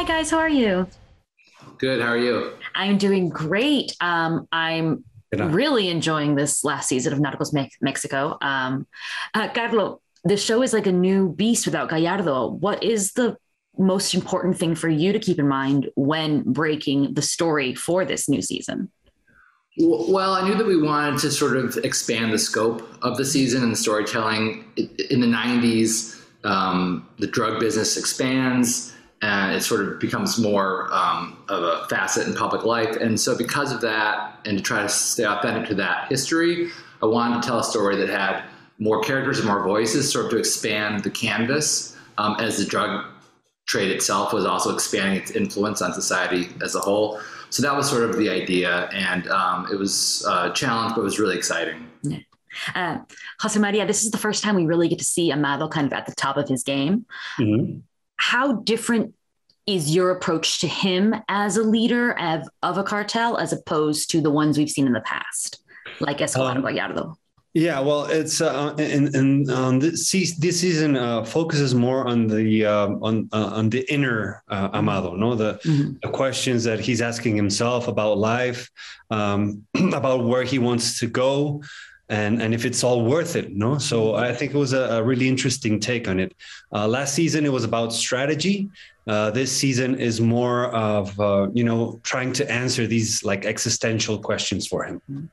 Hi, guys. How are you? Good. How are you? I'm doing great. Um, I'm really enjoying this last season of Narcos Me- Mexico. Um, uh, Carlo, the show is like a new beast without Gallardo. What is the most important thing for you to keep in mind when breaking the story for this new season? Well, I knew that we wanted to sort of expand the scope of the season and the storytelling. In the 90s, um, the drug business expands and it sort of becomes more um, of a facet in public life. And so, because of that, and to try to stay authentic to that history, I wanted to tell a story that had more characters and more voices, sort of to expand the canvas um, as the drug trade itself was also expanding its influence on society as a whole. So that was sort of the idea, and um, it was a challenge, but it was really exciting. Yeah. Uh, Jose Maria, this is the first time we really get to see Amado kind of at the top of his game. Mm-hmm. How different is your approach to him as a leader of, of a cartel as opposed to the ones we've seen in the past, like Escobar um, Gallardo? Yeah, well, it's uh, and and um, this, this season uh, focuses more on the uh, on uh, on the inner uh, Amado, no, the, mm-hmm. the, questions that he's asking himself about life, um, about where he wants to go, and and if it's all worth it, no. So I think it was a, a really interesting take on it. Uh, last season it was about strategy. this season is more of you know trying to answer these like existential questions for him. Mm-hmm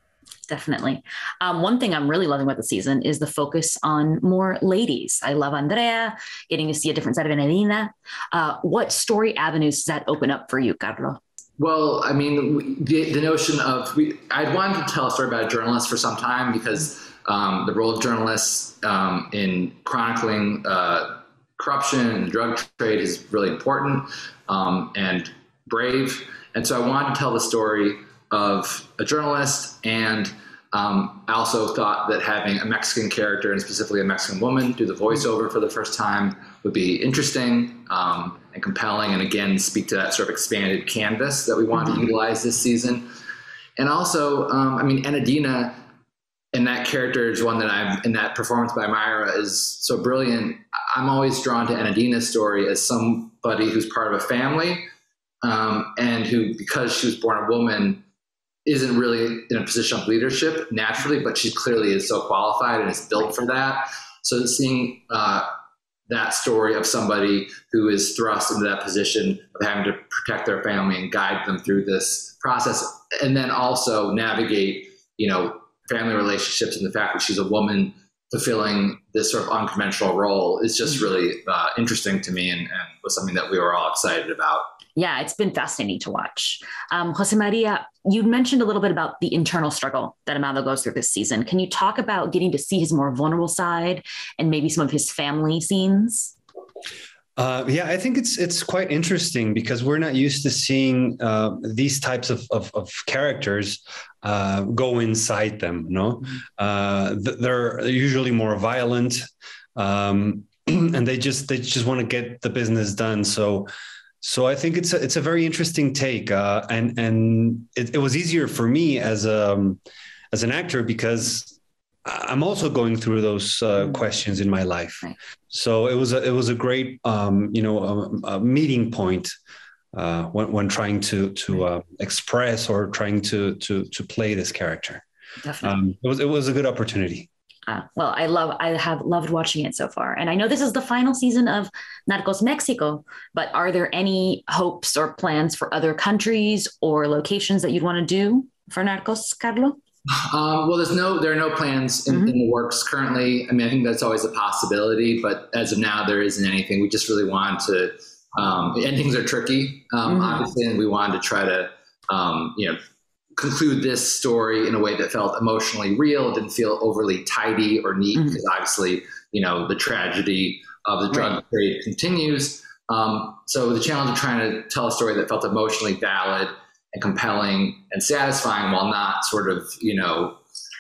definitely. Um, one thing I'm really loving about the season is the focus on more ladies. I love Andrea, getting to see a different side of Enedina. Uh, what story avenues does that open up for you, Carlo? Well, I mean, the, the notion of we, I'd wanted to tell a story about a journalist for some time because um, the role of journalists um, in chronicling uh, corruption and the drug trade is really important um, and brave. And so I wanted to tell the story of a journalist, and um, I also thought that having a Mexican character and specifically a Mexican woman do the voiceover for the first time would be interesting um, and compelling, and again speak to that sort of expanded canvas that we want mm-hmm. to utilize this season. And also, um, I mean, Enedina and that character is one that I'm in that performance by Mayra is so brilliant. I'm always drawn to Enedina's story as somebody who's part of a family um, and who, because she was born a woman, isn't really in a position of leadership naturally, but she clearly is so qualified and is built for that. So seeing uh, that story of somebody who is thrust into that position of having to protect their family and guide them through this process, and then also navigate, you know, family relationships and the fact that she's a woman fulfilling this sort of unconventional role is just mm-hmm. really uh, interesting to me and, and was something that we were all excited about yeah, it's been fascinating to watch. Um, Jose Maria, you mentioned a little bit about the internal struggle that Amado goes through this season. Can you talk about getting to see his more vulnerable side and maybe some of his family scenes? Uh, yeah, I think it's it's quite interesting because we're not used to seeing uh, these types of of, of characters uh, go inside them. No, mm-hmm. uh, they're usually more violent, um, and they just they just want to get the business done. So so I think it's a, it's a very interesting take, uh, and and it, it, was easier for me as a um, as an actor because I'm also going through those uh, mm. questions in my life. So it was a, it was a great um, you know a, a meeting point uh, when when trying to to uh, express or trying to to to play this character. Definitely, um, it was it was a good opportunity. Uh, well, I love, I have loved watching it so far. And I know this is the final season of Narcos Mexico, but are there any hopes or plans for other countries or locations that you'd want to do for Narcos, Carlo? Um, well, there's no, there are no plans in, mm-hmm. in, the works currently. I mean, I think that's always a possibility, but as of now, there isn't anything. We just really want to, um, endings are tricky, um, mm-hmm. obviously, and we wanted to try to, um, you know, conclude this story in a way that felt emotionally real, didn't feel overly tidy or neat, mm-hmm. because obviously, you know, the tragedy of the drug right. trade continues. Um, so the challenge of trying to tell a story that felt emotionally valid and compelling and satisfying while not sort of, you know,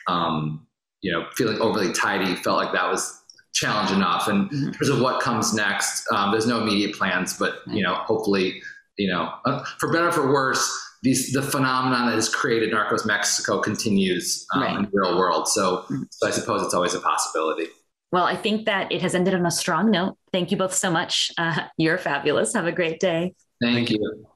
um, you know, feeling overly tidy felt like that was challenge enough. And mm-hmm. in terms of what comes next, um, there's no immediate plans, but you know, hopefully, you know, uh, for better for worse, these, the phenomenon that has created Narcos Mexico continues um, right. in the real world. So, mm-hmm. so I suppose it's always a possibility. Well, I think that it has ended on a strong note. Thank you both so much. Uh, you're fabulous. Have a great day. Thank, you.